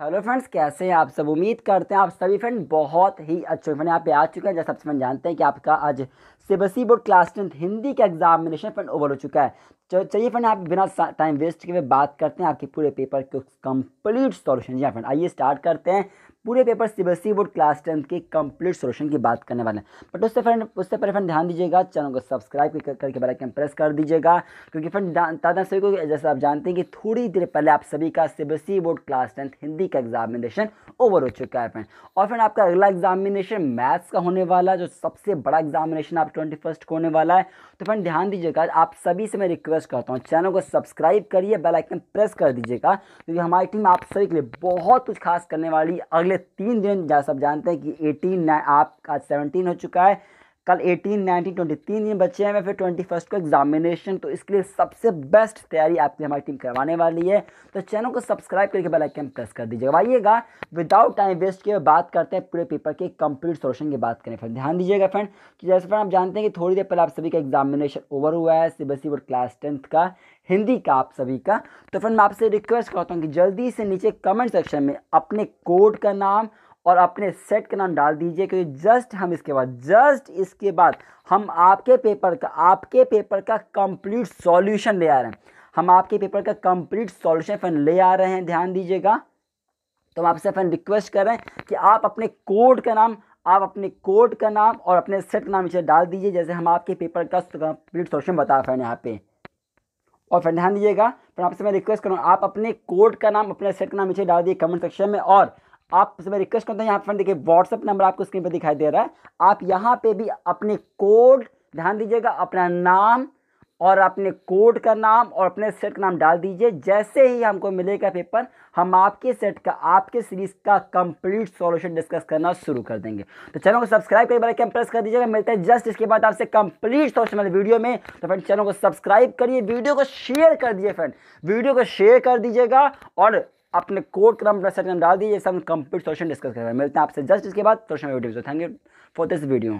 Hello friends, कैसे हैं आप सब? उम्मीद करते हैं आप सभी फ्रेंड बहुत ही अच्छे फ्रेंड यहाँ पे आ चुके हैं। जैसे सबसे फ्रेंड जानते हैं कि आपका आज CBSE board class tenth Hindi का एग्जामिनेशन फ्रेंड ओवर हो चुका है। चलिए फ्रेंड, आप बिना टाइम वेस्ट किए बात करते हैं। आपके पूरे पेपर के कंप्लीट सॉल्यूशन जी फ्रेंड, आइए स्टार्ट करते हैं। पूरे paper CBSE board class tenth के कंप्लीट सोल्यूशन की बात करने वाले हैं। बट उससे फ्रेंड, उससे पहले फ्रेंड ध्यान दीजिएगा, चैनल को सब्सक्राइब करके बेल आइकन प्रेस कर दीजिएगा। क्योंकि फ्रेंड दादा सभी को, जैसे आप जानते हैं कि थोड़ी देर पहले आप सभी का CBSE board class tenth Hindi का एग्जामिनेशन ओवर हो चुका है फ्रेंड और फ्रेंड आपका अगला एग्जामिनेशन मैथ्स का होने वाला है, जो सबसे बड़ा एग्जामिनेशन आप ट्वेंटी फ़र्स्ट को होने वाला है. तो फ्रेंड ध्यान दीजिएगा आप सभी से मैं रिक्वेस्ट करता हूँ चैनल को सब्सक्राइब करिए बेल आइकन प्रेस कर दीजिएगा क्योंकि हमारी टीम आप सभी के लिए बहुत कुछ खास करने वाली अगले तीन दिन, जैसा सब जानते हैं कि एटीन आप आज सेवनटीन हो चुका है. कल 18, 19, 20 तीन दिन बच्चे हैं फिर ट्वेंटी फ़र्स्ट को एग्जामिनेशन तो इसके लिए सबसे बेस्ट तैयारी आपकी हमारी टीम करवाने वाली है। तो चैनल को सब्सक्राइब करके बेल आइकन प्रेस कर दीजिएगा। आइएगा विदाउट टाइम वेस्ट किए बात करते हैं पूरे पेपर के कंप्लीट सोल्यूशन की बात करें। फिर ध्यान दीजिएगा फ्रेंड कि जैसे फ्रेंड आप जानते हैं कि थोड़ी देर पहले आप सभी का एग्जामिनेशन ओवर हुआ है C B board class tenth का हिंदी का आप सभी का। तो फ्रेंड मैं आपसे रिक्वेस्ट करता हूँ कि जल्दी से नीचे कमेंट सेक्शन में अपने कोड का नाम और अपने सेट का नाम डाल दीजिए, क्योंकि जस्ट हम इसके बाद, जस्ट इसके बाद हम आपके पेपर का, आपके पेपर का कंप्लीट सॉल्यूशन ले आ रहे हैं। हम आपके पेपर का कंप्लीट सॉल्यूशन फ़ैन ले आ रहे हैं, ध्यान दीजिएगा। तो हम आपसे फ़ैन रिक्वेस्ट कर रहे हैं कि आप अपने कोड का नाम, आप अपने कोड का नाम और अपने सेट का नाम इसे डाल दीजिए, जैसे हम आपके पेपर का कंप्लीट सॉल्यूशन बता हैं यहाँ पे। और फिर ध्यान दीजिएगा, फिर आपसे मैं रिक्वेस्ट करूँ आप अपने कोड का नाम, अपने सेट का नाम इसे डाल दिए कमेंट सेक्शन में और आपसे मैं रिक्वेस्ट करता हूँ, यहाँ फ्रेंड देखिए व्हाट्सअप नंबर आपको स्क्रीन पर दिखाई दे रहा है। आप यहाँ पे भी अपने कोड ध्यान दीजिएगा, अपना नाम और अपने कोड का नाम और अपने सेट का नाम डाल दीजिए। जैसे ही हमको मिलेगा पेपर हम आपके सेट का, आपके सीरीज़ का कंप्लीट सॉल्यूशन डिस्कस करना शुरू कर देंगे। तो चैनल को सब्सक्राइब करिए बार प्रेस कर दीजिएगा। मिलते हैं जस्ट इसके बाद आपसे कंप्लीट सॉल्यूशन वाले वीडियो में। तो फ्रेंड चैनल को सब्सक्राइब करिए वीडियो को शेयर कर दिए फ्रेंड वीडियो को शेयर कर दीजिएगा और अपने कोड क्रम अपना क्रम डाल दीजिए, सब कंप्लीट सोल्यूशन डिस्कस करेंगे। मिलते हैं आपसे जस्ट इसके बाद social video thank you for this video